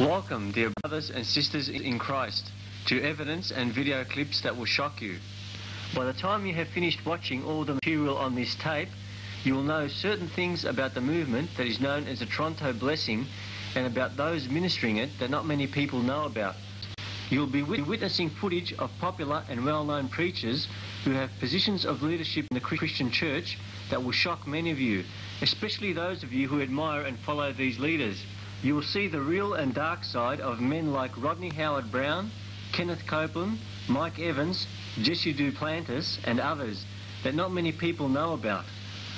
Welcome, dear brothers and sisters in Christ, to evidence and video clips that will shock you. By the time you have finished watching all the material on this tape, you will know certain things about the movement that is known as the Toronto Blessing and about those ministering it that not many people know about. You'll be witnessing footage of popular and well-known preachers who have positions of leadership in the Christian church that will shock many of you, especially those of you who admire and follow these leaders. You will see the real and dark side of men like Rodney Howard-Browne, Kenneth Copeland, Mike Evans, Jesse Duplantis and others that not many people know about.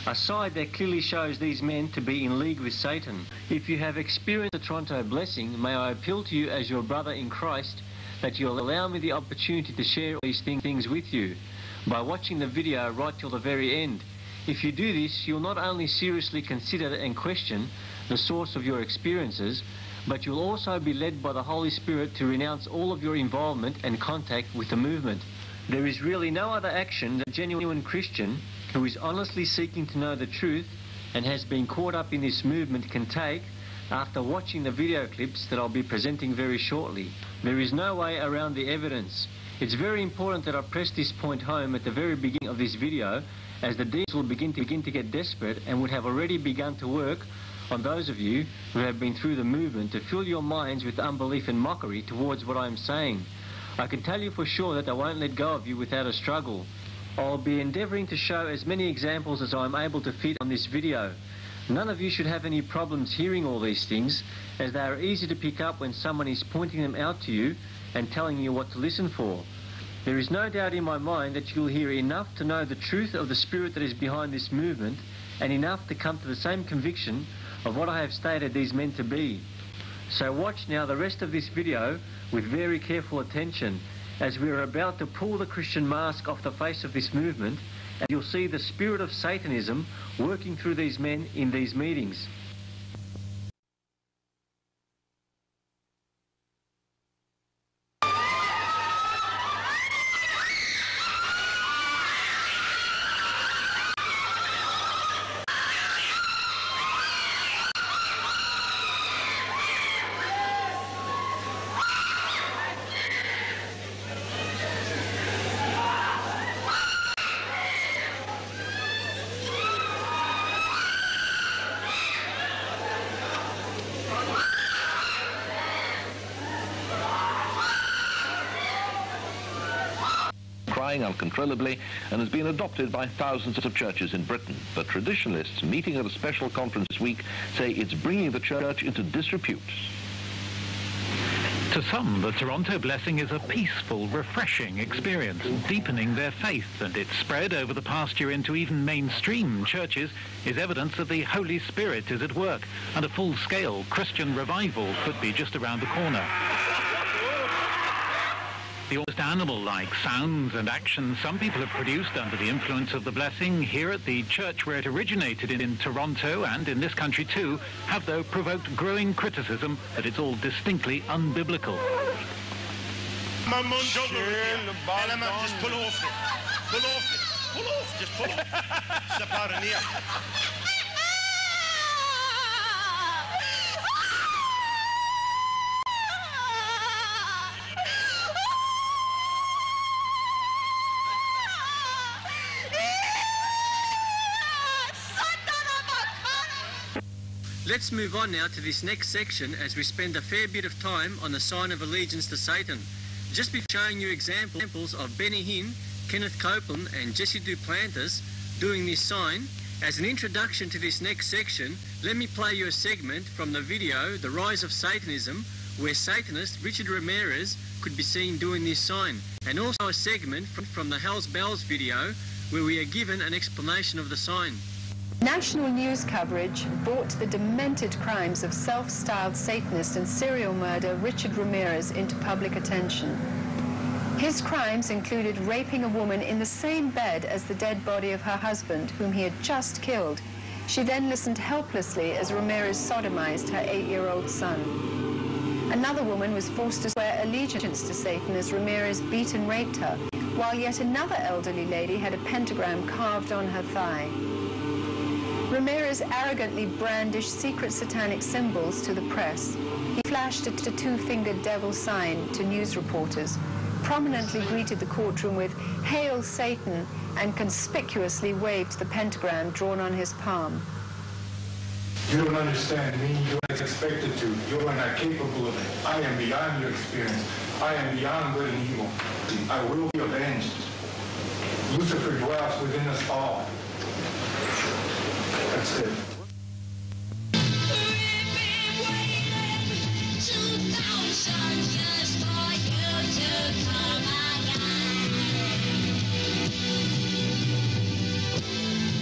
A side that clearly shows these men to be in league with Satan. If you have experienced the Toronto blessing, may I appeal to you as your brother in Christ that you'll allow me the opportunity to share these things with you by watching the video right till the very end. If you do this, you'll not only seriously consider and question the source of your experiences, but you'll also be led by the Holy Spirit to renounce all of your involvement and contact with the movement. There is really no other action that a genuine Christian who is honestly seeking to know the truth and has been caught up in this movement can take after watching the video clips that I'll be presenting very shortly. There is no way around the evidence. It's very important that I press this point home at the very beginning of this video as the demons will begin to begin to get desperate and would have already begun to work on those of you who have been through the movement to fill your minds with unbelief and mockery towards what I am saying. I can tell you for sure that I won't let go of you without a struggle. I'll be endeavouring to show as many examples as I'm able to fit on this video. None of you should have any problems hearing all these things as they are easy to pick up when someone is pointing them out to you and telling you what to listen for. There is no doubt in my mind that you'll hear enough to know the truth of the spirit that is behind this movement and enough to come to the same conviction of what I have stated these men to be. So watch now the rest of this video with very careful attention as we are about to pull the Christian mask off the face of this movement and you'll see the spirit of Satanism working through these men in these meetings. Uncontrollably and has been adopted by thousands of churches in Britain. But traditionalists meeting at a special conference this week say it's bringing the church into disrepute. To some, the Toronto blessing is a peaceful, refreshing experience, deepening their faith, and its spread over the past year into even mainstream churches is evidence that the Holy Spirit is at work, and a full-scale Christian revival could be just around the corner. The almost animal-like sounds and actions some people have produced under the influence of the blessing. Here at the church where it originated in, in Toronto and in this country too have though provoked growing criticism that it's all distinctly unbiblical. Let's move on now to this next section as we spend a fair bit of time on the sign of allegiance to Satan. Just before showing you examples of Benny Hinn, Kenneth Copeland and Jesse Duplantis doing this sign, as an introduction to this next section, let me play you a segment from the video The Rise of Satanism where Satanist Richard Ramirez could be seen doing this sign and also a segment from, from the Hell's Bells video where we are given an explanation of the sign. National news coverage brought the demented crimes of self-styled Satanist and serial murderer Richard Ramirez into public attention. His crimes included raping a woman in the same bed as the dead body of her husband, whom he had just killed. She then listened helplessly as Ramirez sodomized her eight-year-old son. Another woman was forced to swear allegiance to Satan as Ramirez beat and raped her, while yet another elderly lady had a pentagram carved on her thigh. Ramirez arrogantly brandished secret satanic symbols to the press. He flashed a two-fingered devil sign to news reporters, prominently greeted the courtroom with Hail Satan, and conspicuously waved the pentagram drawn on his palm. You don't understand me. You're not expected to. You are not capable of it. I am beyond your experience. I am beyond good and evil. I will be avenged. Lucifer dwells within us all.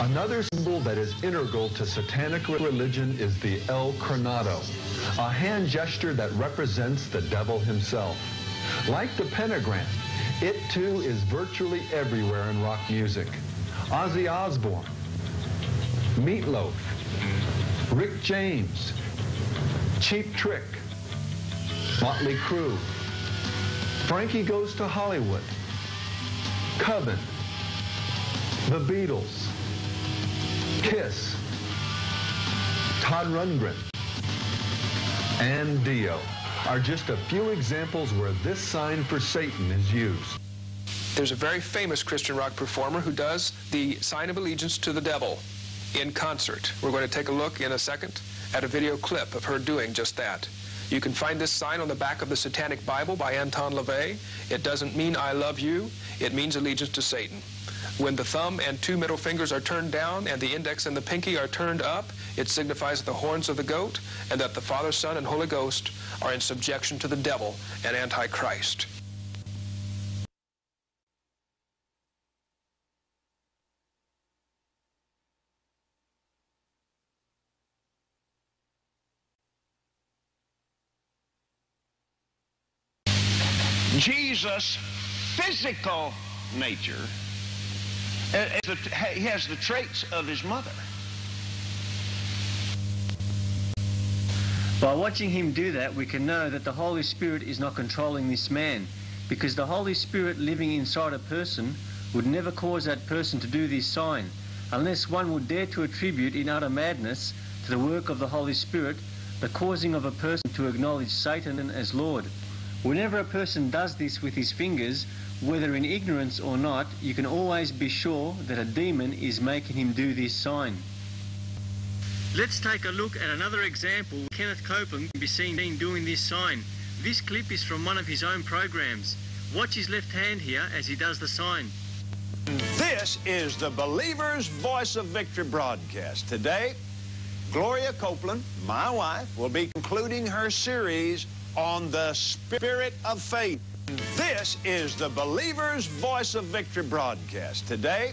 Another symbol that is integral to satanic religion is the il cornuto, a hand gesture that represents the devil himself. Like the pentagram, it too is virtually everywhere in rock music. Ozzy Osbourne, Meatloaf, Rick James, Cheap Trick, Motley Crue, Frankie Goes to Hollywood, Coven, The Beatles, Kiss, Todd Rundgren, and Dio are just a few examples where this sign for Satan is used. There's a very famous Christian rock performer who does the sign of allegiance to the devil in concert. We're going to take a look in a second at a video clip of her doing just that. You can find this sign on the back of the Satanic Bible by Anton LaVey. It doesn't mean I love you. It means allegiance to Satan. When the thumb and two middle fingers are turned down and the index and the pinky are turned up, it signifies the horns of the goat and that the Father, Son, and Holy Ghost are in subjection to the devil and Antichrist. Jesus' physical nature, uh, he has the traits of his mother. By watching him do that, we can know that the Holy Spirit is not controlling this man, because the Holy Spirit living inside a person would never cause that person to do this sign, unless one would dare to attribute in utter madness to the work of the Holy Spirit the causing of a person to acknowledge Satan as Lord. Whenever a person does this with his fingers, whether in ignorance or not, you can always be sure that a demon is making him do this sign. Let's take a look at another example. Kenneth Copeland can be seen doing this sign. This clip is from one of his own programs. Watch his left hand here as he does the sign. This is the Believer's Voice of Victory broadcast. Today, Gloria Copeland, my wife, will be concluding her series on the Spirit of Faith. This is the Believer's Voice of Victory broadcast. Today,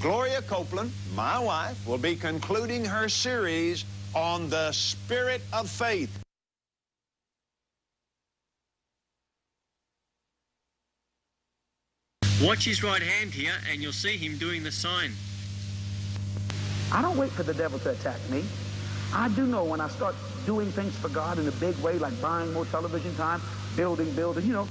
Gloria Copeland, my wife, will be concluding her series on the Spirit of Faith. Watch his right hand here and you'll see him doing the sign. I don't wait for the devil to attack me. I do know when I start doing things for God in a big way, like buying more television time, building, building, you know.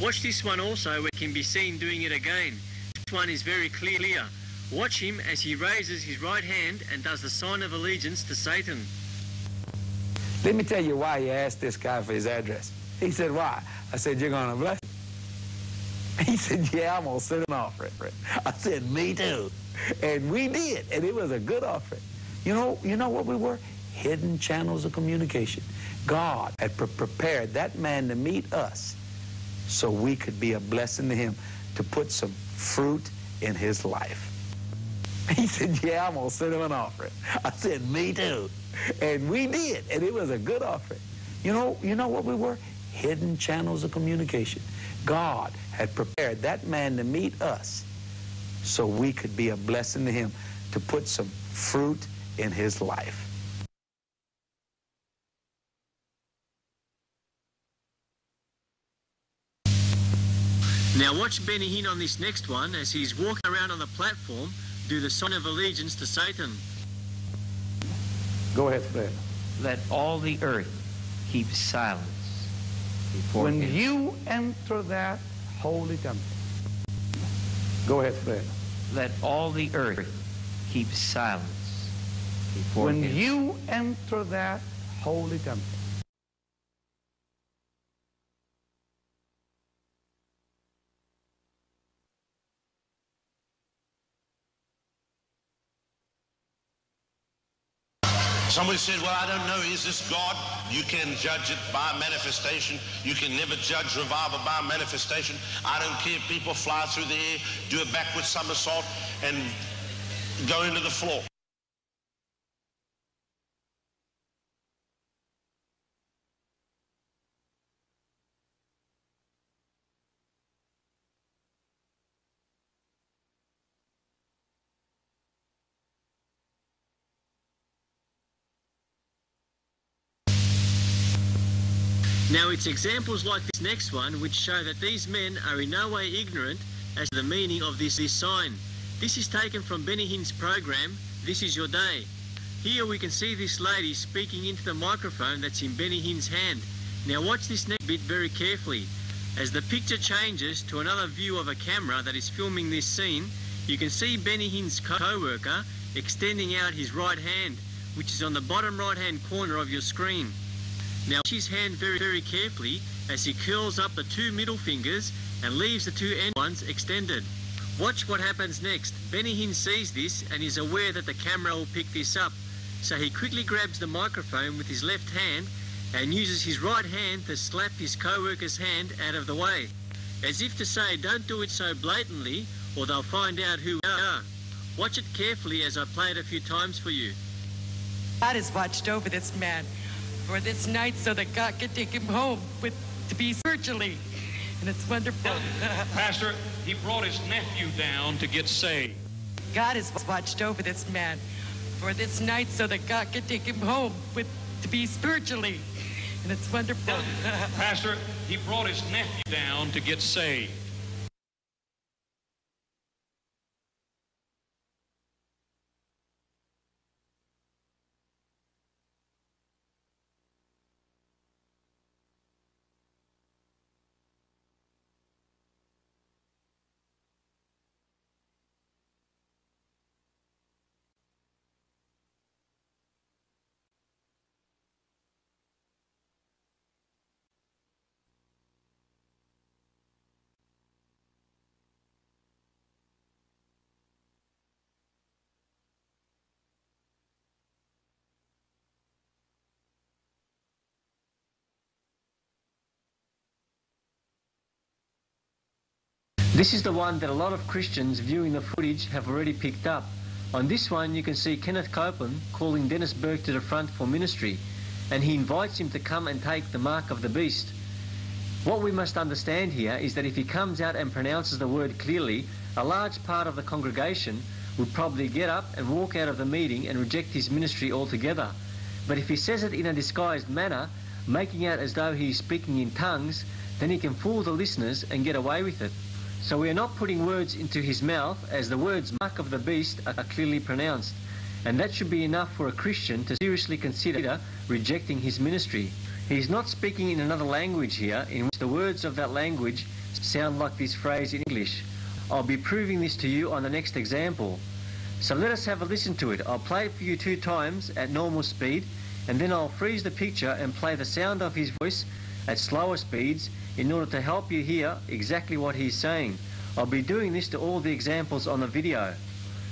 Watch this one also, where can be seen doing it again. This one is very clear. Watch him as he raises his right hand and does the sign of allegiance to Satan. Let me tell you why he asked this guy for his address. He said, why? I said, you're going to bless him. He said, yeah, I'm going to send an offering. I said, me too. And we did, and it was a good offering. You know, you know what we were? Hidden channels of communication. God had pre prepared that man to meet us so we could be a blessing to him, to put some fruit in his life. He said, yeah, I'm going to send him an offering. I said, me too. And we did, and it was a good offering. You know, you know what we were? Hidden channels of communication. God had prepared that man to meet us so we could be a blessing to him, to put some fruit in his life. Now watch Benny Hinn on this next one as he's walking around on the platform, do the sign of allegiance to Satan. Go ahead, Fred. Let all the earth keep silence before When him. you enter that holy temple. Go ahead, Fred. Let all the earth keep silence before when him. you enter that holy temple, Somebody said, well, I don't know, is this God? You can judge it by manifestation. You can never judge revival by manifestation. I don't care if people fly through the air, do a backward somersault, and go into the floor. It's examples like this next one which show that these men are in no way ignorant as to the meaning of this, this sign. This is taken from Benny Hinn's program, This Is Your Day. Here we can see this lady speaking into the microphone that's in Benny Hinn's hand. Now watch this next bit very carefully. As the picture changes to another view of a camera that is filming this scene, you can see Benny Hinn's co-worker extending out his right hand, which is on the bottom right hand corner of your screen. Now watch his hand very, very carefully as he curls up the two middle fingers and leaves the two end ones extended. Watch what happens next. Benny Hinn sees this and is aware that the camera will pick this up. So he quickly grabs the microphone with his left hand and uses his right hand to slap his co-worker's hand out of the way. As if to say, don't do it so blatantly or they'll find out who we are. Watch it carefully as I play it a few times for you. God has watched over this man for this night so that God can take him home with to be spiritually. And it's wonderful. Pastor, he brought his nephew down to get saved. God has watched over this man for this night so that God can take him home with to be spiritually. And it's wonderful. Pastor, he brought his nephew down to get saved. This is the one that a lot of Christians viewing the footage have already picked up. On this one, you can see Kenneth Copeland calling Dennis Burke to the front for ministry, and he invites him to come and take the mark of the beast. What we must understand here is that if he comes out and pronounces the word clearly, a large part of the congregation would probably get up and walk out of the meeting and reject his ministry altogether. But if he says it in a disguised manner, making out as though he is speaking in tongues, then he can fool the listeners and get away with it. So we are not putting words into his mouth as the words mark of the beast are clearly pronounced. And that should be enough for a Christian to seriously consider rejecting his ministry. He is not speaking in another language here in which the words of that language sound like this phrase in English. I'll be proving this to you on the next example. So let us have a listen to it. I'll play it for you two times at normal speed and then I'll freeze the picture and play the sound of his voice at slower speeds in order to help you hear exactly what he's saying. I'll be doing this to all the examples on the video.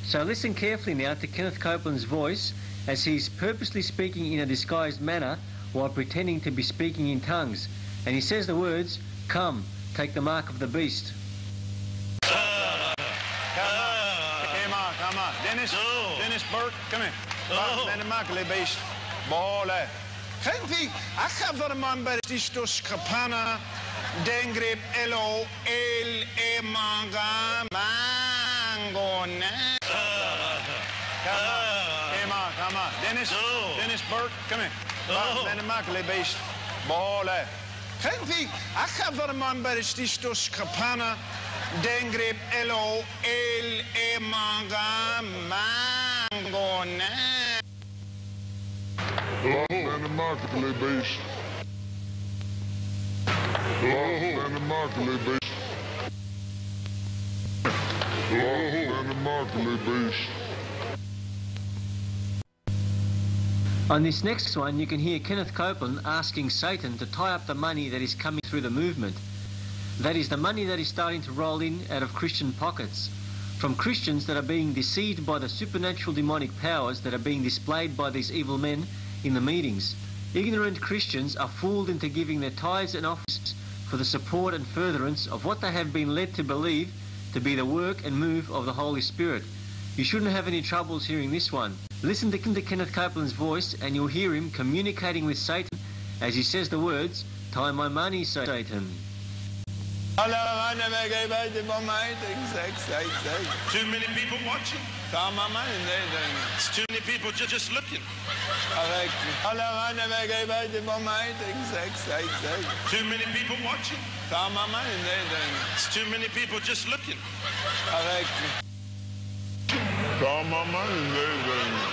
So listen carefully now to Kenneth Copeland's voice as he's purposely speaking in a disguised manner while pretending to be speaking in tongues. And he says the words, come, take the mark of the beast. Come on, come on. Dennis, Dennis Burke, come here. Oh. Met de makele beest. Bole. Geen Akava man bij Christus kapana. Dengrip elo el emanga mango ne. Come on, come on. Dennis, Dennis Burke, come here. Met de makele beest. Bole. Geen Akava man bij Christus kapana. Dengrip elo el emanga mango ne. Love and the marketly beast. On this next one, you can hear Kenneth Copeland asking Satan to tie up the money that is coming through the movement. That is the money that is starting to roll in out of Christian pockets, from Christians that are being deceived by the supernatural demonic powers that are being displayed by these evil men in the meetings. Ignorant Christians are fooled into giving their tithes and offerings for the support and furtherance of what they have been led to believe to be the work and move of the Holy Spirit. You shouldn't have any troubles hearing this one. Listen to Kenneth Copeland's voice and you'll hear him communicating with Satan as he says the words, Tie my money, Satan. Too many people watching. Talma money and then it's too many people just, just looking. Too many people watching. Talma money and then. It's too many people just looking.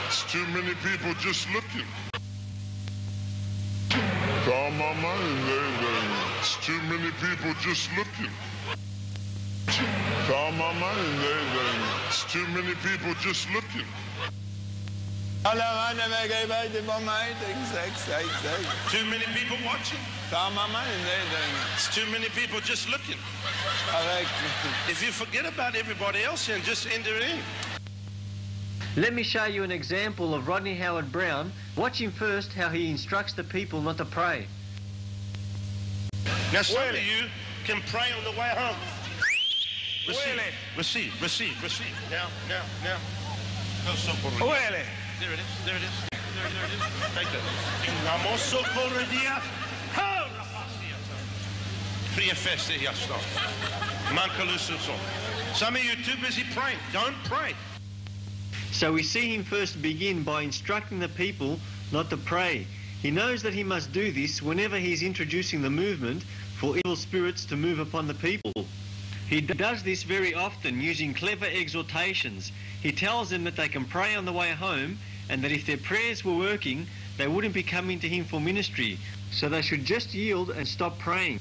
It's too many people just looking. It's too many people just looking. It's too many people just looking. Too many people watching. It's too many people just looking. If you forget about everybody else and just enter in. Let me show you an example of Rodney Howard-Browne. Watch him first how he instructs the people not to pray. Now some of you can pray on the way home. Receive, receive, receive, receive. Now, now, now. No socorro. Huele. There it is, there it is. There, there it is. Take that. Ingamos socorro dia. Priefeste yasto. Mankalususo. Some of you are too busy praying. Don't pray. So we see him first begin by instructing the people not to pray. He knows that he must do this whenever he's introducing the movement for evil spirits to move upon the people. He does this very often using clever exhortations. He tells them that they can pray on the way home and that if their prayers were working, they wouldn't be coming to him for ministry, so they should just yield and stop praying.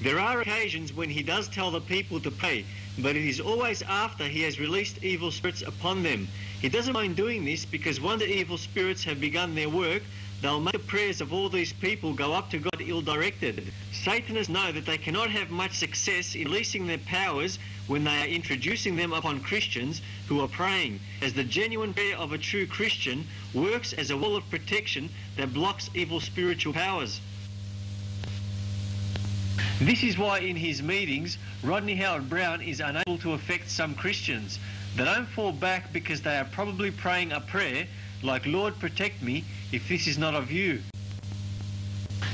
There are occasions when he does tell the people to pray, but it is always after he has released evil spirits upon them. He doesn't mind doing this because once the evil spirits have begun their work, they'll make the prayers of all these people go up to God ill-directed. Satanists know that they cannot have much success in releasing their powers when they are introducing them upon Christians who are praying, as the genuine prayer of a true Christian works as a wall of protection that blocks evil spiritual powers. This is why in his meetings, Rodney Howard-Browne is unable to affect some Christians. They don't fall back because they are probably praying a prayer like, Lord, protect me if this is not of you.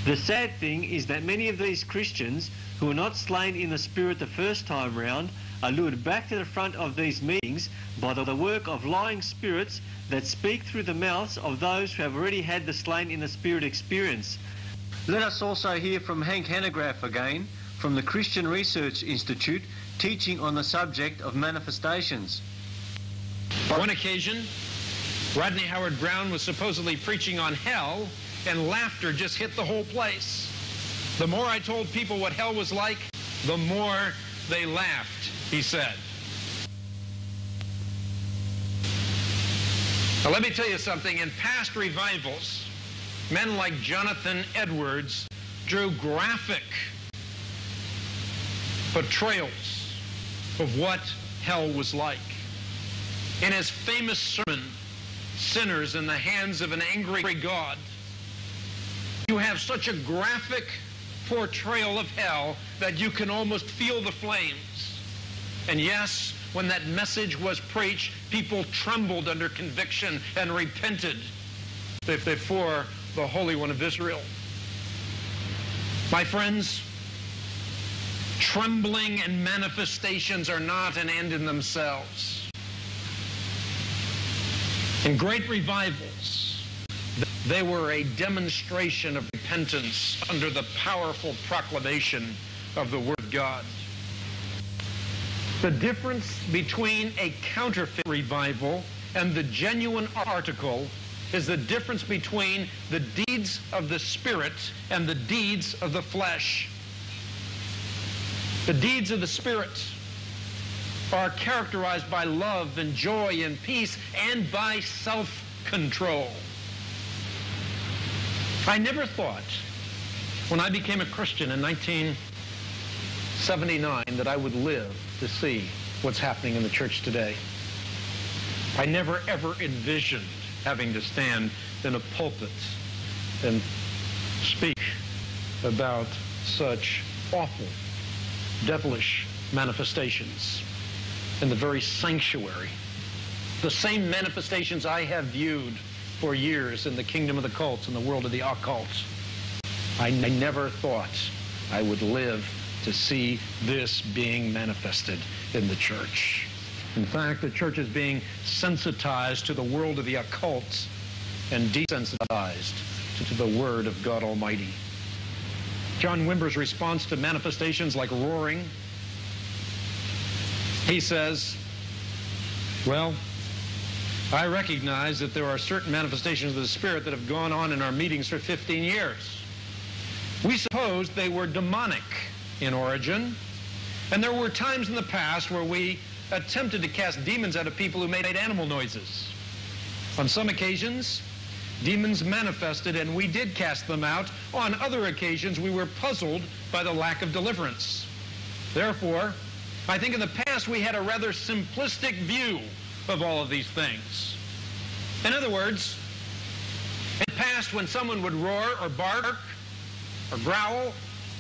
The sad thing is that many of these Christians who are not slain in the Spirit the first time round are lured back to the front of these meetings by the work of lying spirits that speak through the mouths of those who have already had the slain in the Spirit experience. Let us also hear from Hank Hanegraaff again from the Christian Research Institute teaching on the subject of manifestations. On One occasion, Rodney Howard-Browne was supposedly preaching on hell, and laughter just hit the whole place. The more I told people what hell was like, the more they laughed, he said. Now, let me tell you something. In past revivals, men like Jonathan Edwards drew graphic portrayals of what hell was like. In his famous sermon, Sinners in the Hands of an Angry God, you have such a graphic portrayal of hell that you can almost feel the flames. And yes, when that message was preached, people trembled under conviction and repented before the Holy One of Israel. My friends, trembling and manifestations are not an end in themselves. In great revivals, they were a demonstration of repentance under the powerful proclamation of the Word of God. The difference between a counterfeit revival and the genuine article is the difference between the deeds of the Spirit and the deeds of the flesh. The deeds of the Spirit are characterized by love and joy and peace and by self-control. I never thought when I became a Christian in 1979 that I would live to see what's happening in the church today. I never ever envisioned having to stand in a pulpit and speak about such awful, devilish manifestations in the very sanctuary. The same manifestations I have viewed for years in the kingdom of the cults and the world of the occults. I, never thought I would live to see this being manifested in the church. In fact, the church is being sensitized to the world of the occult and desensitized to the word of God Almighty. John Wimber's response to manifestations like roaring, he says, well, I recognize that there are certain manifestations of the Spirit that have gone on in our meetings for 15 years. We supposed they were demonic in origin, and there were times in the past where we attempted to cast demons out of people who made animal noises. On some occasions, demons manifested and we did cast them out. On other occasions, we were puzzled by the lack of deliverance. Therefore, I think in the past we had a rather simplistic view of all of these things. In other words, in the past when someone would roar or bark or growl,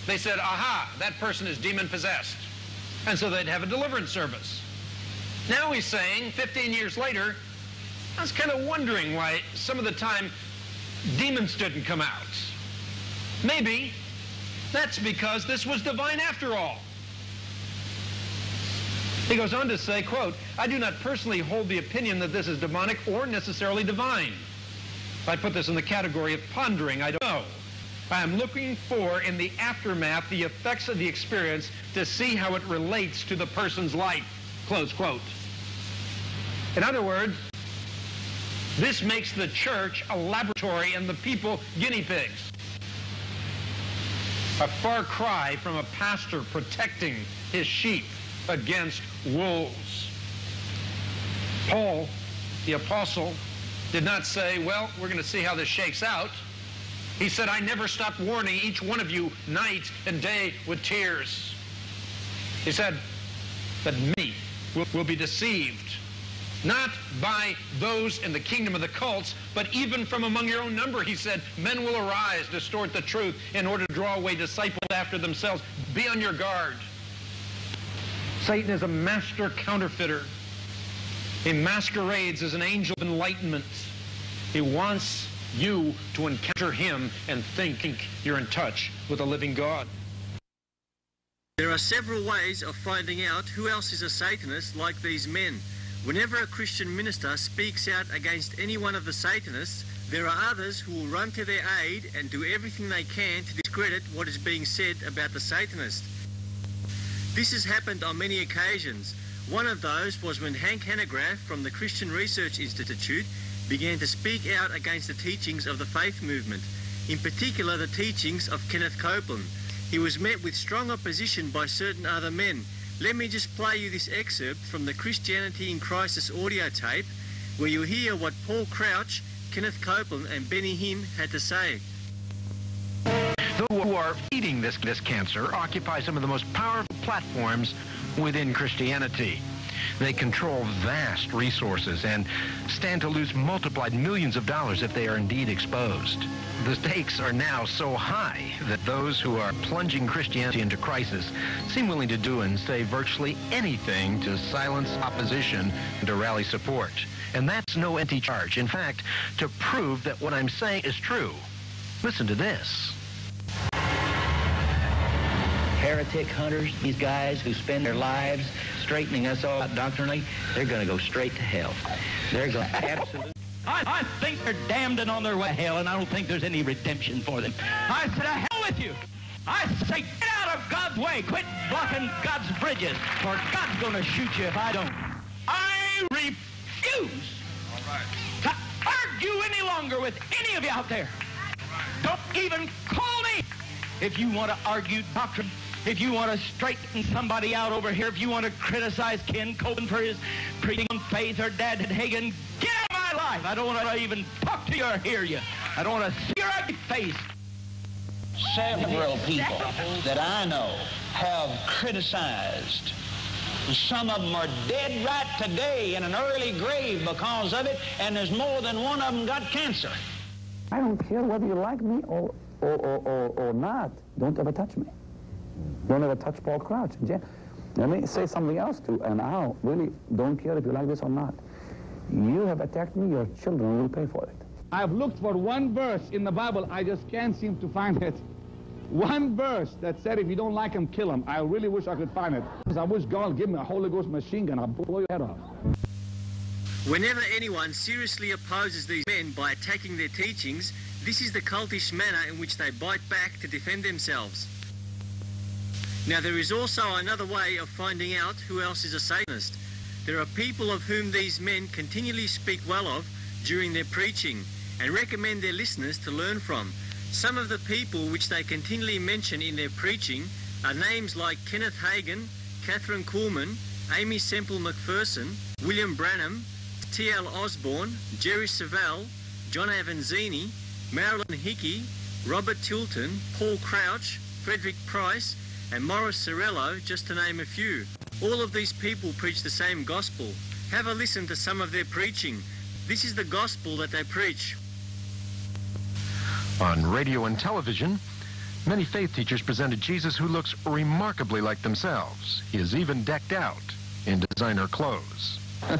they said, aha, that person is demon possessed. And so they'd have a deliverance service. Now he's saying, 15 years later, I was kind of wondering why some of the time demons didn't come out. Maybe that's because this was divine after all. He goes on to say, quote, I do not personally hold the opinion that this is demonic or necessarily divine. I put this in the category of pondering. I don't know. I am looking for, in the aftermath, the effects of the experience to see how it relates to the person's life. Close quote. In other words, this makes the church a laboratory and the people guinea pigs. A far cry from a pastor protecting his sheep against wolves. Paul, the apostle, did not say, well, we're going to see how this shakes out. He said, I never stop warning each one of you night and day with tears. He said that many will, will be deceived, not by those in the kingdom of the cults, but even from among your own number, he said, men will arise, distort the truth in order to draw away disciples after themselves. Be on your guard. Satan is a master counterfeiter. He masquerades as an angel of enlightenment. He wants you to encounter him and think you're in touch with a living God. There are several ways of finding out who else is a Satanist like these men. Whenever a Christian minister speaks out against any one of the Satanists, there are others who will run to their aid and do everything they can to discredit what is being said about the Satanist. This has happened on many occasions. One of those was when Hank Hanegraaff from the Christian Research Institute began to speak out against the teachings of the faith movement, in particular the teachings of Kenneth Copeland. He was met with strong opposition by certain other men. Let me just play you this excerpt from the Christianity in Crisis audio tape, where you hear what Paul Crouch, Kenneth Copeland, and Benny Hinn had to say. Those who are feeding this, this cancer occupy some of the most powerful platforms within Christianity. They control vast resources and stand to lose multiplied millions of dollars if they are indeed exposed. The stakes are now so high that those who are plunging Christianity into crisis seem willing to do and say virtually anything to silence opposition and to rally support. And that's no empty charge. In fact, to prove that what I'm saying is true, listen to this heretic hunters, these guys who spend their lives straightening us all out doctrinally, they're going to go straight to hell. They're going to absolutely... I, I think they're damned and on their way to hell, and I don't think there's any redemption for them. I said, to hell with you. I say, get out of God's way. Quit blocking God's bridges, or God's going to shoot you if I don't. I refuse to argue any longer with any of you out there. Don't even call me if you want to argue doctrine. If you want to straighten somebody out over here, if you want to criticize Ken Copeland for his preaching on faith or Dad Hagin, get out of my life. I don't want to even talk to you or hear you. I don't want to see your ugly face. Several people that I know have criticized. Some of them are dead right today in an early grave because of it, and there's more than one of them got cancer. I don't care whether you like me or, or, or, or, or not. Don't ever touch me. Don't ever touch Paul Crouch. Let me say something else too, and I really don't care if you like this or not. You have attacked me, your children will pay for it. I've looked for one verse in the Bible, I just can't seem to find it. One verse that said if you don't like him, kill him. I really wish I could find it. I wish God would give me a Holy Ghost machine gun. I'll blow your head off. Whenever anyone seriously opposes these men by attacking their teachings, this is the cultish manner in which they bite back to defend themselves. Now there is also another way of finding out who else is a Satanist. There are people of whom these men continually speak well of during their preaching and recommend their listeners to learn from. Some of the people which they continually mention in their preaching are names like Kenneth Hagin, Kathryn Kuhlman, Aimee Semple McPherson, William Branham, T.L. Osborn, Jerry Savelle, John Avanzini, Marilyn Hickey, Robert Tilton, Paul Crouch, Frederick Price, and Morris Cerullo, just to name a few. All of these people preach the same gospel. Have a listen to some of their preaching. This is the gospel that they preach. On radio and television, many faith teachers presented Jesus who looks remarkably like themselves. He is even decked out in designer clothes. uh,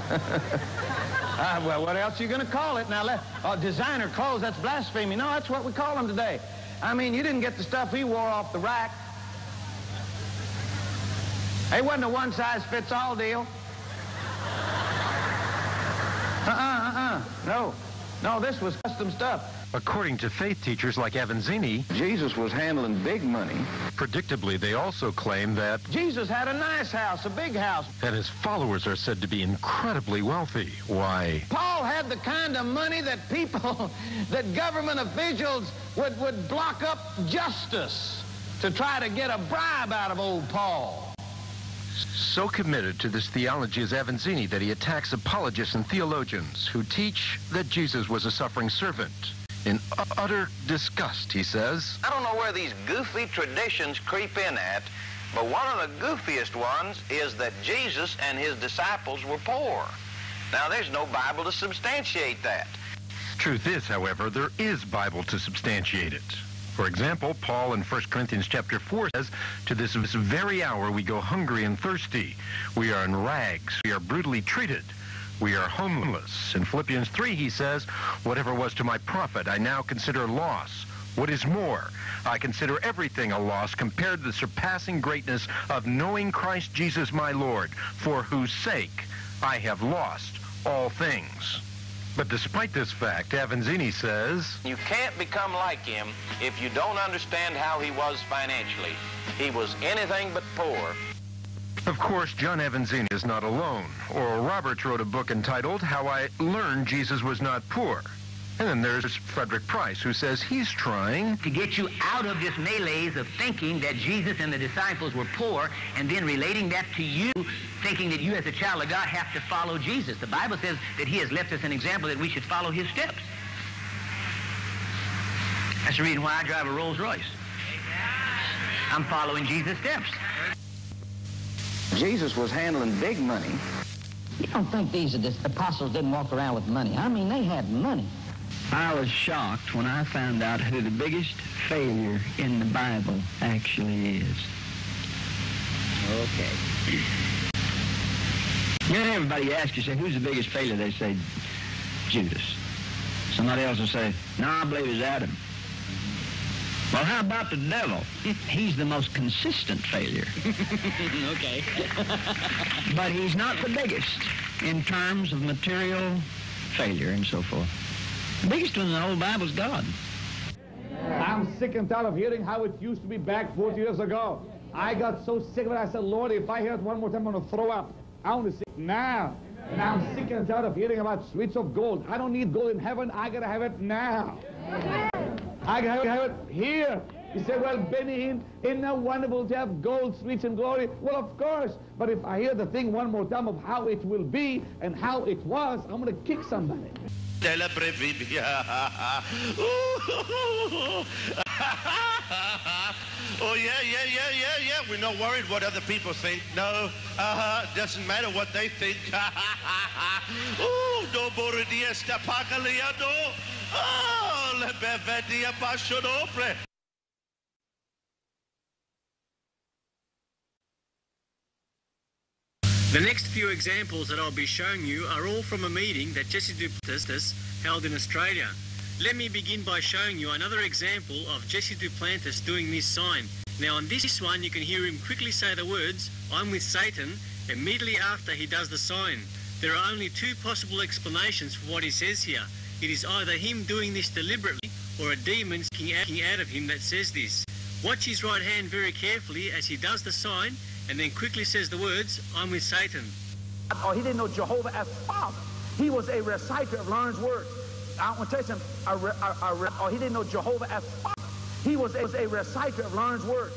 well, what else are you going to call it? Now, let, uh, designer clothes, that's blasphemy. No, that's what we call them today. I mean, you didn't get the stuff he wore off the rack. It wasn't a one-size-fits-all deal. Uh-uh, uh-uh. No. No, this was custom stuff. According to faith teachers like Avanzini, Jesus was handling big money. Predictably, they also claim that Jesus had a nice house, a big house. And his followers are said to be incredibly wealthy. Why? Paul had the kind of money that people, that government officials would, would block up justice to try to get a bribe out of old Paul so committed to this theology is Avanzini that he attacks apologists and theologians who teach that Jesus was a suffering servant. In utter disgust, he says. I don't know where these goofy traditions creep in at, but one of the goofiest ones is that Jesus and his disciples were poor. Now, there's no Bible to substantiate that. Truth is, however, there is Bible to substantiate it. For example, Paul in 1 Corinthians chapter 4 says, To this, very hour we go hungry and thirsty. We are in rags. We are brutally treated. We are homeless. In Philippians 3 he says, Whatever was to my profit I now consider loss. What is more, I consider everything a loss compared to the surpassing greatness of knowing Christ Jesus my Lord, for whose sake I have lost all things. But despite this fact, Avanzini says... You can't become like him if you don't understand how he was financially. He was anything but poor. Of course, John Avanzini is not alone. Oral Roberts wrote a book entitled How I Learned Jesus Was Not Poor. And then there's Frederick Price, who says he's trying to get you out of this malaise of thinking that Jesus and the disciples were poor and then relating that to you, thinking that you as a child of God have to follow Jesus. The Bible says that he has left us an example that we should follow his steps. That's the reason why I drive a Rolls Royce. I'm following Jesus' steps. Jesus was handling big money. You don't think these apostles didn't walk around with money? I mean, they had money. I was shocked when I found out who the biggest failure in the Bible actually is. Okay. You know, everybody asks you, say, who's the biggest failure? They say, Judas. Somebody else will say, no, I believe it's Adam. Well, how about the devil? He's the most consistent failure. okay. but he's not the biggest in terms of material failure and so forth. Biggest one in the whole Bible is God. I'm sick and tired of hearing how it used to be back 40 years ago. I got so sick of it, I said, Lord, if I hear it one more time, I'm going to throw up. I want to see it now. And I'm sick and tired of hearing about streets of gold. I don't need gold in heaven. I got to have it now. I got to have it here. You say, well, Benny isn't that wonderful to have gold, sweets, and glory? Well, of course. But if I hear the thing one more time of how it will be and how it was, I'm going to kick somebody. Della brevibia. oh, yeah, yeah, yeah, yeah, yeah. We're not worried what other people think. No, uh-huh. Doesn't matter what they think. oh, do boridia sta pagaliado. Oh, le bevedia passionopre. The next few examples that I'll be showing you are all from a meeting that Jesse Duplantis held in Australia. Let me begin by showing you another example of Jesse Duplantis doing this sign. Now on this one you can hear him quickly say the words, I'm with Satan, immediately after he does the sign. There are only two possible explanations for what he says here. It is either him doing this deliberately or a demon speaking out of him that says this. Watch his right hand very carefully as he does the sign and then quickly says the words, I'm with Satan. Or he didn't know Jehovah as Father. He was a reciter of learned words. I want to tell you something. A, a, a, or oh, he didn't know Jehovah as Father. He was a, was a reciter of learned words.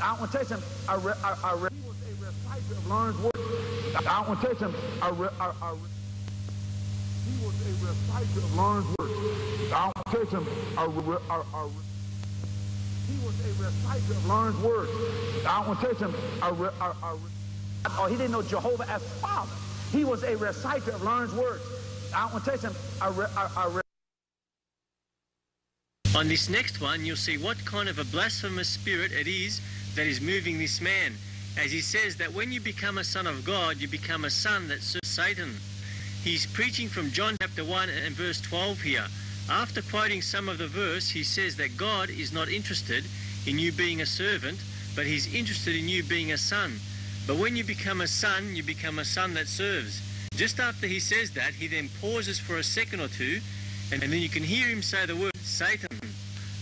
I want to tell you something. A, a, a, he was a reciter of learned words. I want to tell you something. He was a reciter of learned words. I want to tell you something. He was a reciter of learned words. I want to tell you something. A, or oh, he didn't know Jehovah as Father. He was a reciter of learned words. I want to tell you something. On this next one, you'll see what kind of a blasphemous spirit it is that is moving this man. As he says that when you become a son of God, you become a son that serves Satan. He's preaching from John chapter 1 and verse 12 here. After quoting some of the verse, he says that God is not interested in you being a servant, but he's interested in you being a son. But when you become a son, you become a son that serves. Just after he says that, he then pauses for a second or two, and then you can hear him say the word Satan.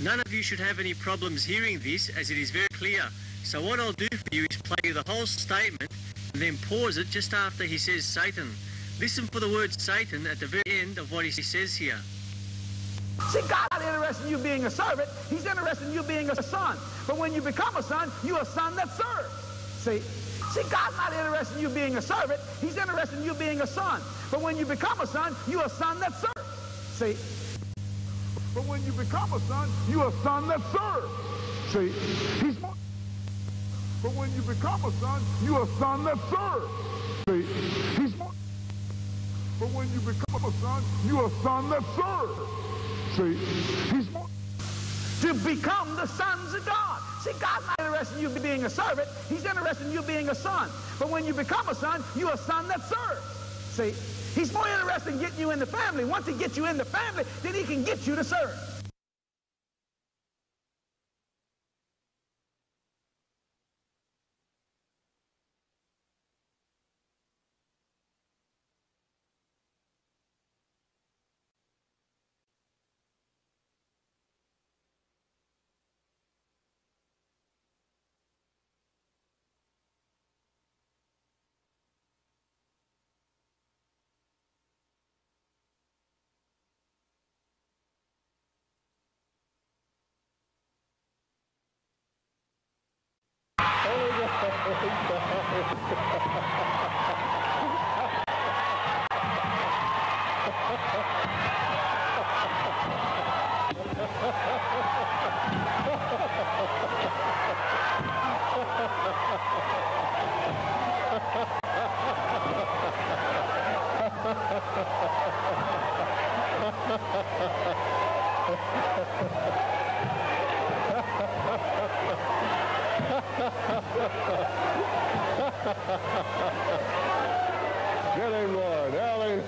None of you should have any problems hearing this, as it is very clear. So what I'll do for you is play you the whole statement, and then pause it just after he says Satan. Listen for the word Satan at the very end of what he says here. See, God's not interested in you being a servant. He's interested in you being a son. But when you become a son, you're a son that serves. See? See, God's not interested in you being a servant. He's interested in you being a son. But when you become a son, you're a son that serves. See? But when you become a son, you're a son that serves. See? He's more... But when you become a son, you're a son that serves. See? He's more... But when you become a son, you're a son that serves. See, he's to become the sons of God. See, God's not interested in you being a servant. He's interested in you being a son. But when you become a son, you're a son that serves. See, he's more interested in getting you in the family. Once he gets you in the family, then he can get you to serve.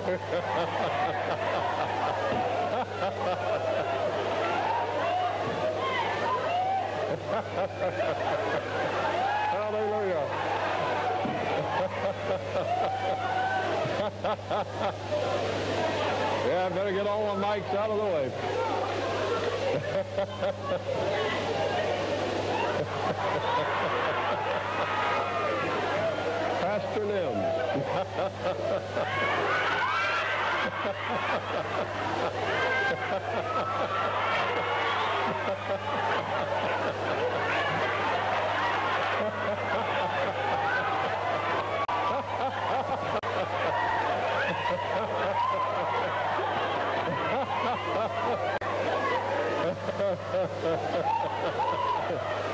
Hallelujah. yeah, I better get all the mics out of the way. Pastor Lim.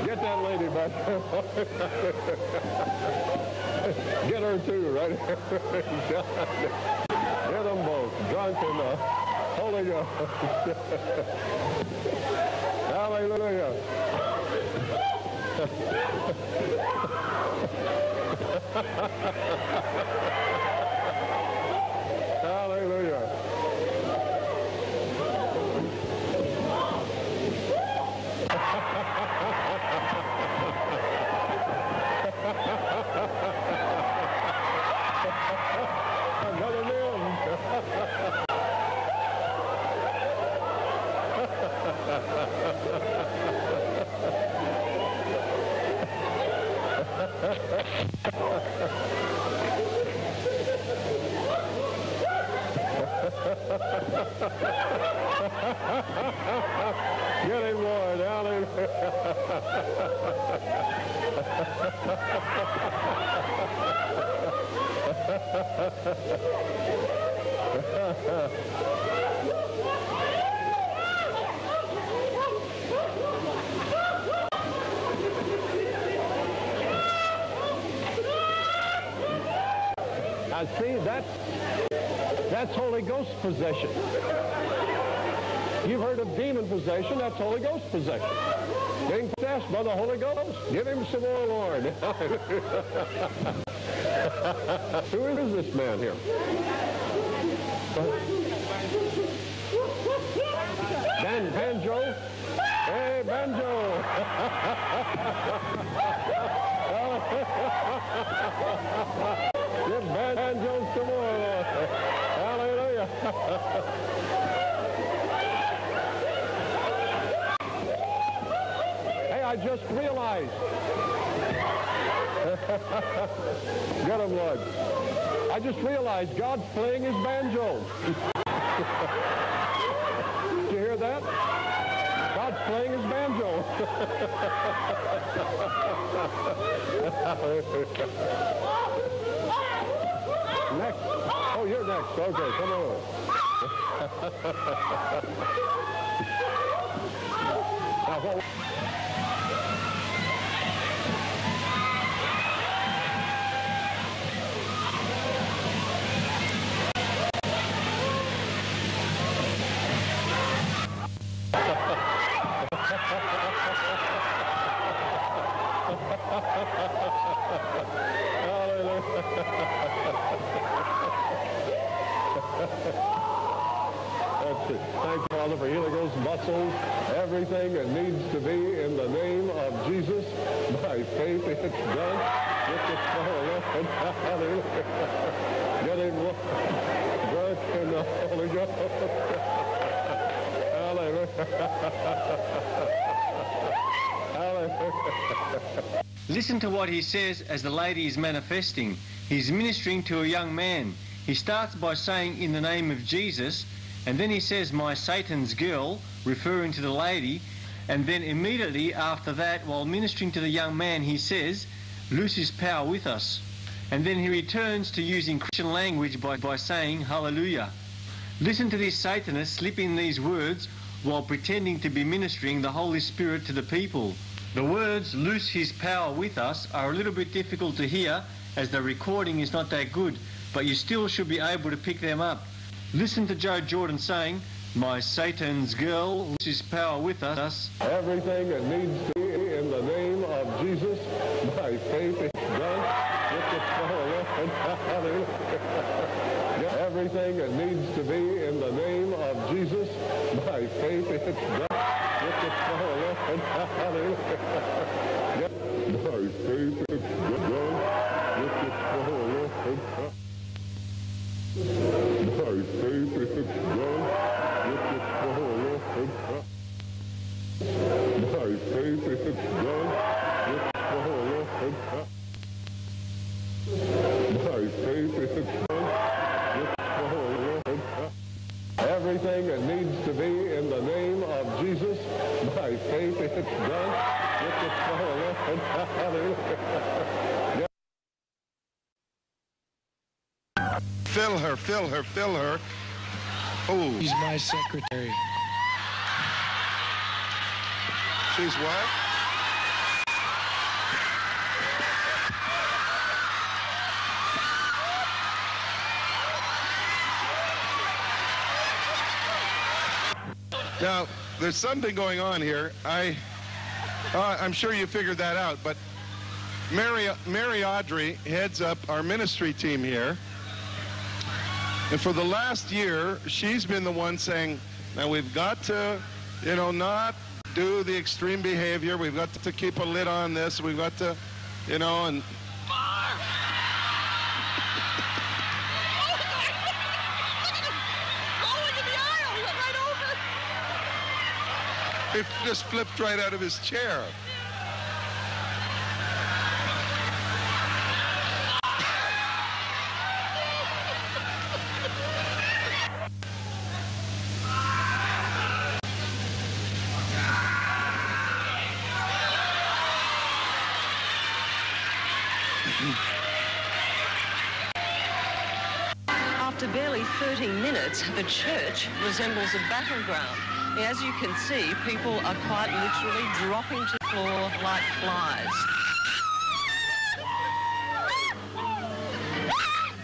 Get that lady back. Get her too, right? Get them both drunk and uh, Holy Ghost. Hallelujah. Another man. Get him, Lord. I see that's that's Holy Ghost possession. You've heard of demon possession, that's Holy Ghost possession. Being possessed by the Holy Ghost. Give him some more, Lord. Who is this man here? Ben Banjo? Hey, Banjo! Hey, I just realized. Get him, Lord. I just realized God's playing his banjo. Did you hear that? God's playing his banjo. You're next. Okay, come on. now, what? Muscles, everything that needs to be in the name of Jesus. By faith, it's done. Get power, Lord. Hallelujah. Get him. Drunk in the Holy Ghost. Hallelujah. Hallelujah. Listen to what he says as the lady is manifesting. He's ministering to a young man. He starts by saying, in the name of Jesus, and then he says, my Satan's girl, referring to the lady, and then immediately after that, while ministering to the young man, he says, loose his power with us. And then he returns to using Christian language by, by saying, hallelujah. Listen to this Satanist slip in these words while pretending to be ministering the Holy Spirit to the people. The words, loose his power with us, are a little bit difficult to hear as the recording is not that good, but you still should be able to pick them up. Listen to Joe Jordan saying, my Satan's girl, his power with us. Everything that needs to be in the name of Jesus, by faith it's done. Get the. Get Everything that needs to be in the name of Jesus, by faith it's done. her, fill her, fill her. Oh. She's my secretary. She's what? Now, there's something going on here. I, uh, I'm sure you figured that out, but Mary, Mary Audrey heads up our ministry team here. And for the last year, she's been the one saying, now we've got to, you know, not do the extreme behavior. We've got to keep a lid on this. We've got to, you know, and He just flipped right out of his chair. The church resembles a battleground. As you can see, people are quite literally dropping to the floor like flies.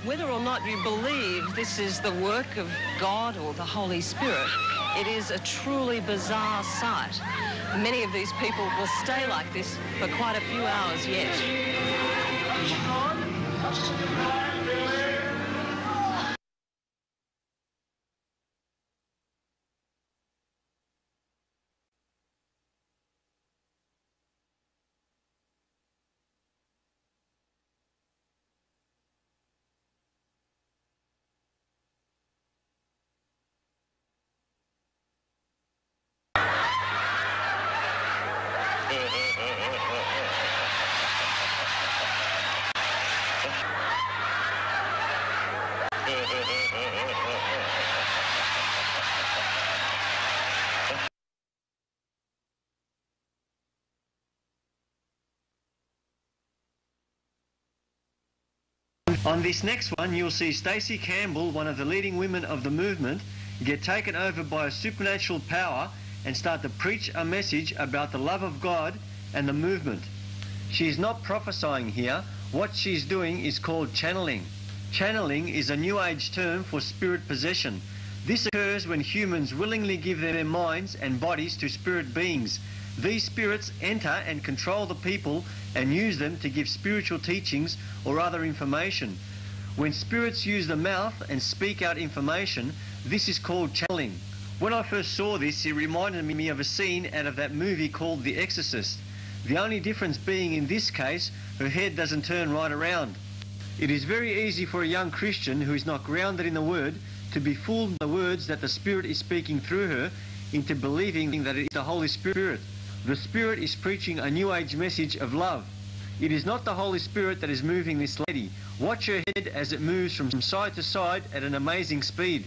Whether or not you believe this is the work of God or the Holy Spirit, it is a truly bizarre sight. Many of these people will stay like this for quite a few hours yet. On this next one, you'll see Stacey Campbell, one of the leading women of the movement, get taken over by a supernatural power and start to preach a message about the love of God and the movement. She is not prophesying here. What she's doing is called channeling. Channeling is a New Age term for spirit possession. This occurs when humans willingly give their minds and bodies to spirit beings. These spirits enter and control the people and use them to give spiritual teachings or other information. When spirits use the mouth and speak out information, this is called channeling. When I first saw this, it reminded me of a scene out of that movie called The Exorcist. The only difference being in this case, her head doesn't turn right around. It is very easy for a young Christian who is not grounded in the Word to be fooled by the words that the Spirit is speaking through her into believing that it is the Holy Spirit. The Spirit is preaching a New Age message of love. It is not the Holy Spirit that is moving this lady. Watch her head as it moves from side to side at an amazing speed.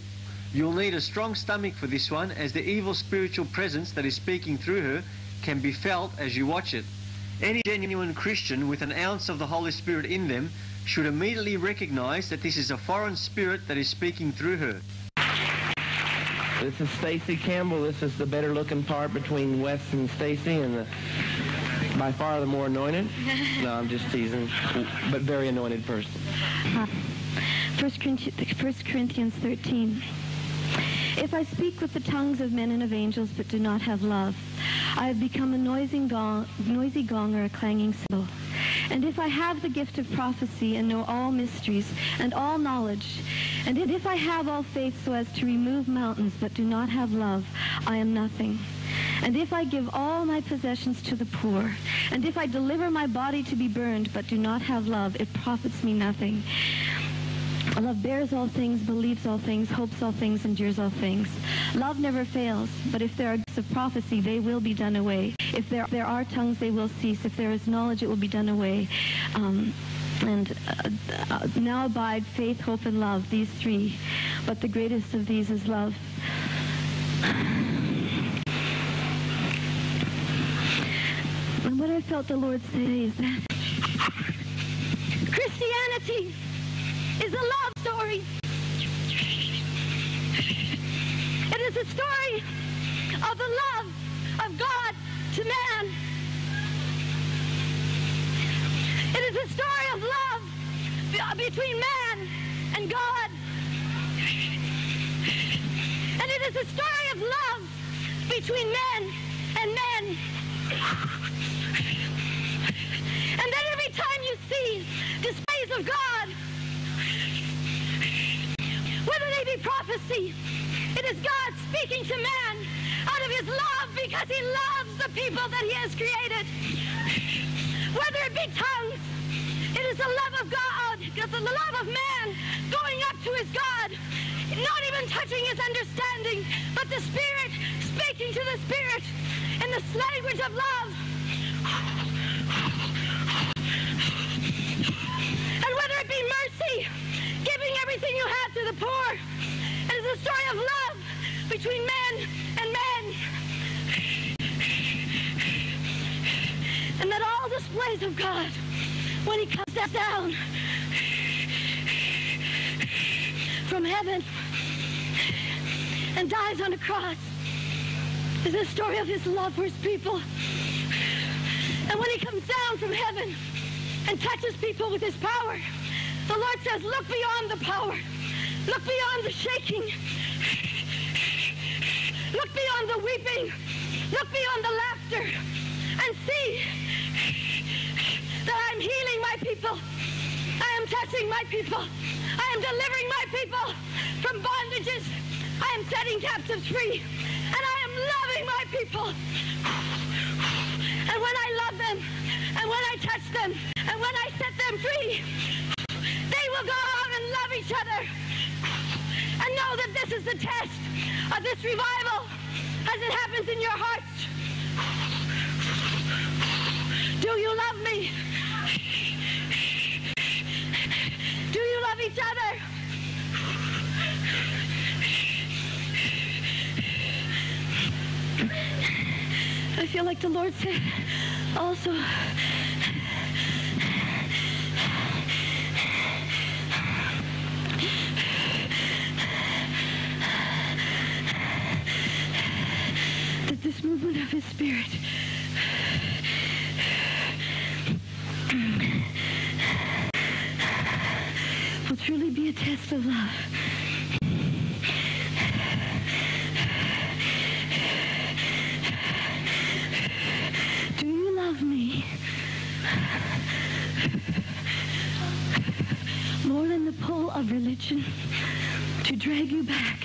You'll need a strong stomach for this one as the evil spiritual presence that is speaking through her can be felt as you watch it. Any genuine Christian with an ounce of the Holy Spirit in them should immediately recognize that this is a foreign spirit that is speaking through her. This is Stacey Campbell. This is the better looking part between Wes and Stacey and the by far the more anointed. No, I'm just teasing, but very anointed person. Uh, First Corinthians, 1 Corinthians 13. If I speak with the tongues of men and of angels but do not have love, I have become a noisy gong, noisy gong or a clanging cymbal. And if I have the gift of prophecy and know all mysteries and all knowledge, and if I have all faith so as to remove mountains but do not have love, I am nothing. And if I give all my possessions to the poor, and if I deliver my body to be burned but do not have love, it profits me nothing. Love bears all things, believes all things, hopes all things, endures all things. Love never fails, but if there are gifts of prophecy, they will be done away. If there, there are tongues, they will cease. If there is knowledge, it will be done away. Um, and uh, uh, now abide faith, hope, and love, these three. But the greatest of these is love. And what I felt the Lord say is that Christianity is a love story. It is a story of the love of God to man. It is a story of love be- between man and God. And it is a story of love between men and men. And then every time you see displays of God, whether they be prophecy, it is God speaking to man out of his love because he loves the people that he has created. Whether it be tongues, it is the love of God, the love of man going up to his God, not even touching his understanding, but the Spirit speaking to the Spirit in the language of love. And whether it be mercy, giving everything you have to the poor, it is a story of love between men and men. And that all displays of God, when he comes down from heaven and dies on a cross, is a story of his love for his people. And when he comes down from heaven and touches people with his power, the Lord says, look beyond the power. Look beyond the shaking. Look beyond the weeping. Look beyond the laughter. And see that I'm healing my people. I am touching my people. I am delivering my people from bondages. I am setting captives free. And I am loving my people. And when I love them, and when I touch them, and when I set them free, they will go out and love each other. And know that this is the test of this revival as it happens in your hearts. Do you love me? Do you love each other? I feel like the Lord said also that this movement of his spirit will truly be a test of love. Do you love me? More than the pull of religion to drag you back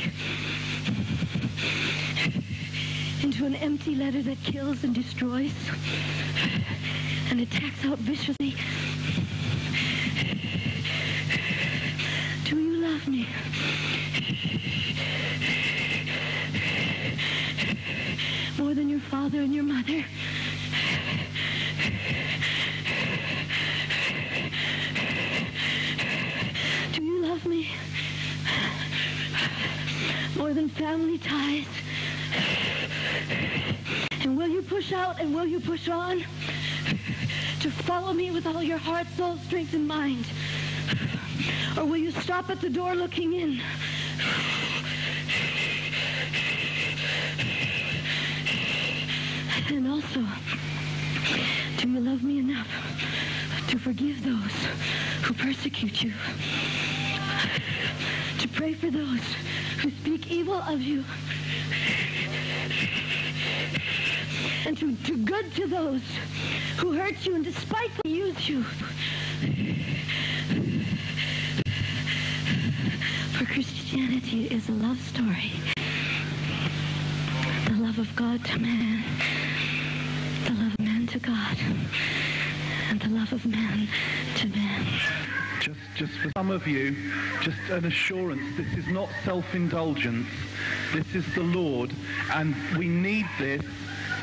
into an empty letter that kills and destroys and attacks out viciously. Do you love me? More than your father and your mother? Do you love me? More than family ties? And will you push out and will you push on? To follow me with all your heart, soul, strength, and mind? Or will you stop at the door looking in? And also, do you love me enough to forgive those who persecute you? To pray for those who speak evil of you? And to do good to those who hurt you and despitefully use you? For Christianity is a love story. The love of God to man. The love of man to God. And the love of man to man. Just, just for some of you, just an assurance. This is not self-indulgence. This is the Lord, and we need this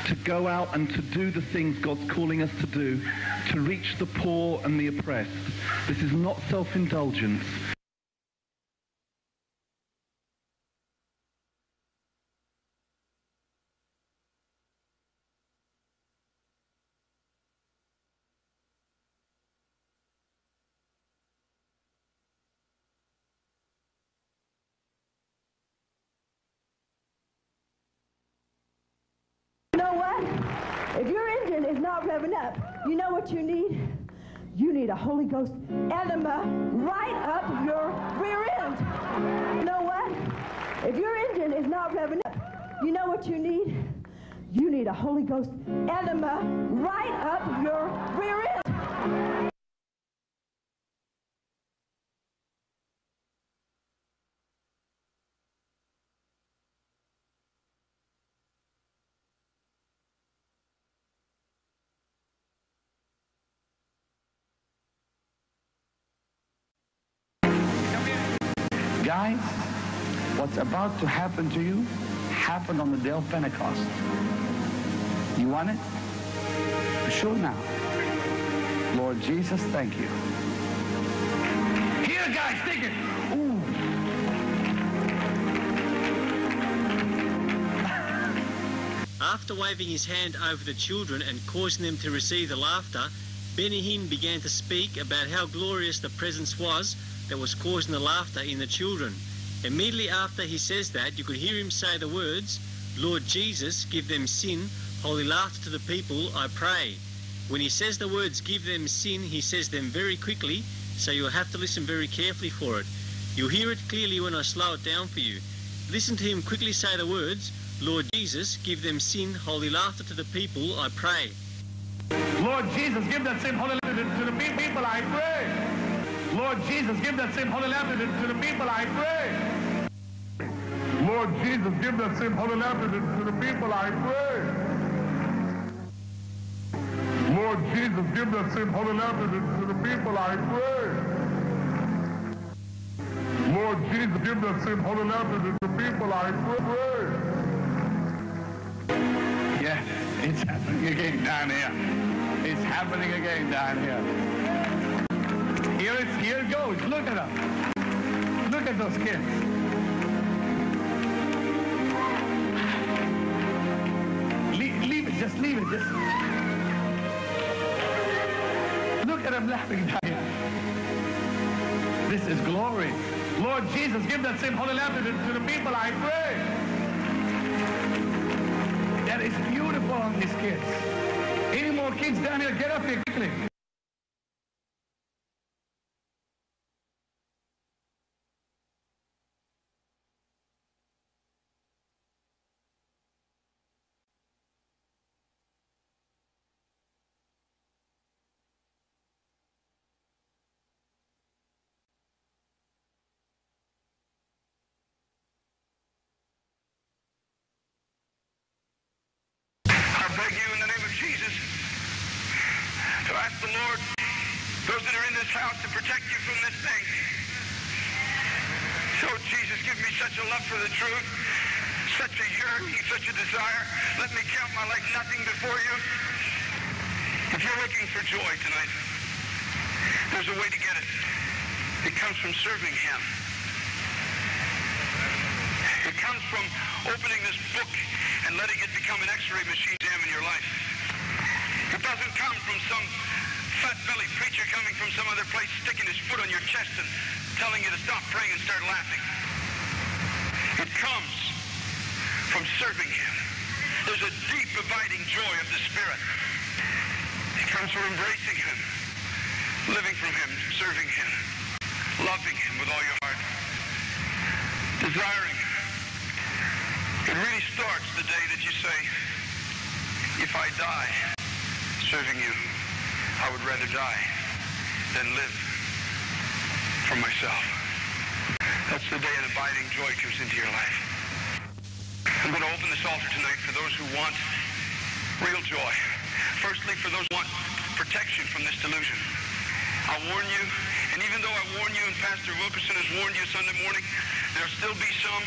to go out and to do the things God's calling us to do, to reach the poor and the oppressed. This is not self-indulgence. You know what? If your engine is not revving up, you know what you need? You need a Holy Ghost enema right up your rear end. You know what? If your engine is not revving up, You know what you need? You need a Holy Ghost enema right up your rear end. Guys, what's about to happen to you happened on the day of Pentecost. You want it? Sure now. Lord Jesus, thank you. Here, guys, take it. Ooh. After waving his hand over the children and causing them to receive the laughter, Benny Hinn began to speak about how glorious the presence was that was causing the laughter in the children. Immediately after he says that, you could hear him say the words, Lord Jesus, give them sin, holy laughter to the people, I pray. When he says the words, give them sin, he says them very quickly, so you'll have to listen very carefully for it. You'll hear it clearly when I slow it down for you. Listen to him quickly say the words, Lord Jesus, give them sin, holy laughter to the people, I pray. Lord Jesus, give that same holy laughter to the people, I pray. Lord Jesus, give that same holy laughter to the people, I pray. Lord Jesus, give that same holy laughter to the people, I pray. Lord Jesus, give that same holy laughter to the people, I pray. Lord Jesus, give that same holy laughter to the people, I pray. Yeah, it's happening again down here. It's happening again down here. Here it, here it goes. Look at them. Look at those kids. Leave, leave it, just leave it. Just look at them laughing down. This is glory. Lord Jesus, give that same holy laughter to, to the people, I pray. That is beautiful on these kids. Any more kids down here? Get up here quickly. I beg you in the name of Jesus to ask the Lord, those that are in this house, to protect you from this thing. So, Jesus, give me such a love for the truth, such a yearning, such a desire. Let me count my life nothing before you. If you're looking for joy tonight, there's a way to get it. It comes from serving Him. It comes from opening this book and letting it become an x-ray machine examine your life. It doesn't come from some fat-bellied preacher coming from some other place sticking his foot on your chest and telling you to stop praying and start laughing. It comes from serving him. There's a deep abiding joy of the Spirit. It comes from embracing him, living from him, serving him, loving him with all your heart, desiring. It really starts the day that you say, if I die serving you, I would rather die than live for myself. That's the day an abiding joy comes into your life. I'm going to open this altar tonight for those who want real joy. Firstly, for those who want protection from this delusion. I warn you, and even though I warn you and Pastor Wilkerson has warned you Sunday morning, there'll still be some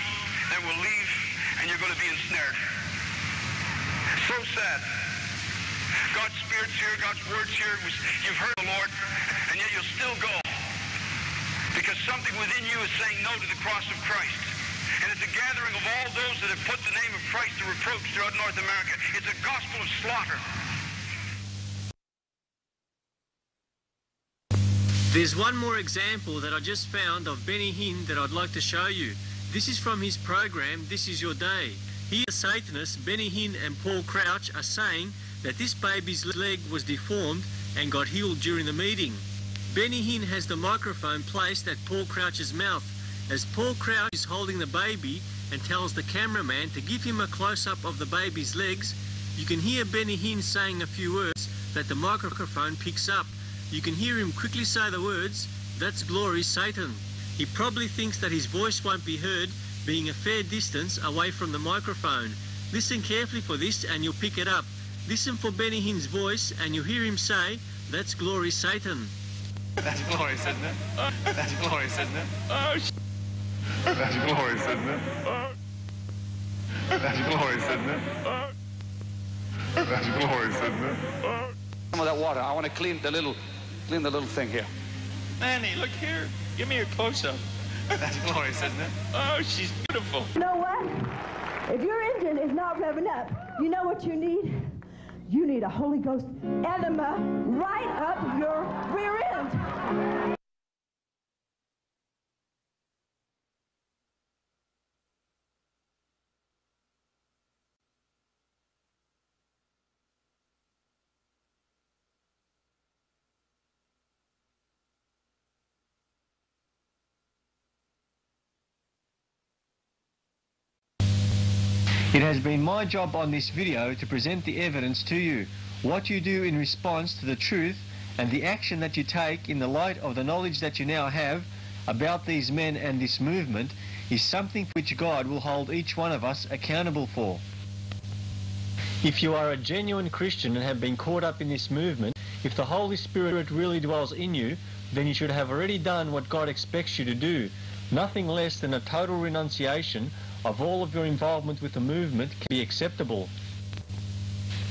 that will leave and you're going to be ensnared. So sad. God's Spirit's here, God's Word's here. You've heard the Lord, and yet you'll still go. Because something within you is saying no to the cross of Christ. And it's a gathering of all those that have put the name of Christ to reproach throughout North America. It's a gospel of slaughter. There's one more example that I just found of Benny Hinn that I'd like to show you. This is from his program, This Is Your Day. Here, Satanists Benny Hinn and Paul Crouch are saying that this baby's leg was deformed and got healed during the meeting. Benny Hinn has the microphone placed at Paul Crouch's mouth. As Paul Crouch is holding the baby, and tells the cameraman to give him a close-up of the baby's legs, you can hear Benny Hinn saying a few words that the microphone picks up. You can hear him quickly say the words, that's glory Satan. He probably thinks that his voice won't be heard being a fair distance away from the microphone. Listen carefully for this and you'll pick it up. Listen for Benny Hinn's voice and you'll hear him say, that's glory Satan. That's glorious, isn't it? That's glorious, isn't it? Oh, sh- That's glorious, isn't it? That's glorious, isn't it? That's glorious, isn't it? Some of that water. I want to clean the little, clean the little thing here. Manny, look here. Give me a close-up. That's glorious, isn't it? Oh, she's beautiful. You know what? If your engine is not revving up, you know what you need? You need a Holy Ghost enema right up your rear end. It has been my job on this video to present the evidence to you. What you do in response to the truth and the action that you take in the light of the knowledge that you now have about these men and this movement is something which God will hold each one of us accountable for. If you are a genuine Christian and have been caught up in this movement, if the Holy Spirit really dwells in you, then you should have already done what God expects you to do. Nothing less than a total renunciation of all of your involvement with the movement can be acceptable.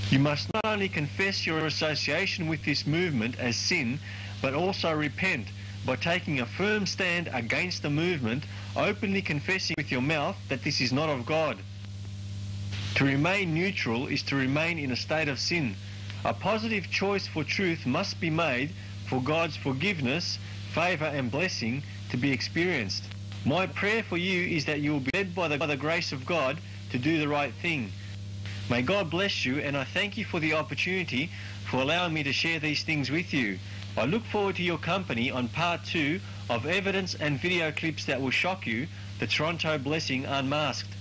You must not only confess your association with this movement as sin, but also repent by taking a firm stand against the movement, openly confessing with your mouth that this is not of God. To remain neutral is to remain in a state of sin. A positive choice for truth must be made for God's forgiveness, favour and blessing to be experienced. My prayer for you is that you will be led by the, by the grace of God to do the right thing. May God bless you and I thank you for the opportunity for allowing me to share these things with you. I look forward to your company on part two of evidence and video clips that will shock you, the Toronto Blessing Unmasked.